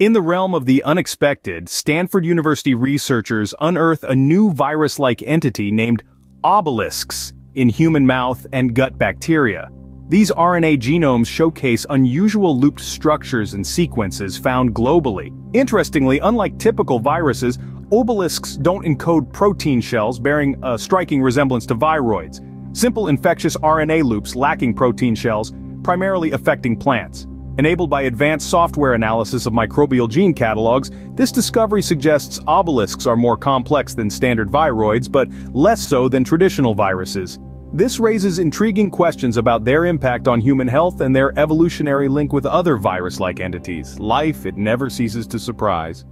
In the realm of the unexpected, Stanford University researchers unearth a new virus-like entity named obelisks in human mouth and gut bacteria. These RNA genomes showcase unusual looped structures and sequences found globally. Interestingly, unlike typical viruses, obelisks don't encode protein shells bearing a striking resemblance to viroids. Simple infectious RNA loops lacking protein shells, primarily affecting plants. Enabled by advanced software analysis of microbial gene catalogs, this discovery suggests obelisks are more complex than standard viroids but less so than traditional viruses. This raises intriguing questions about their impact on human health and their evolutionary link with other virus-like entities. Life, it never ceases to surprise.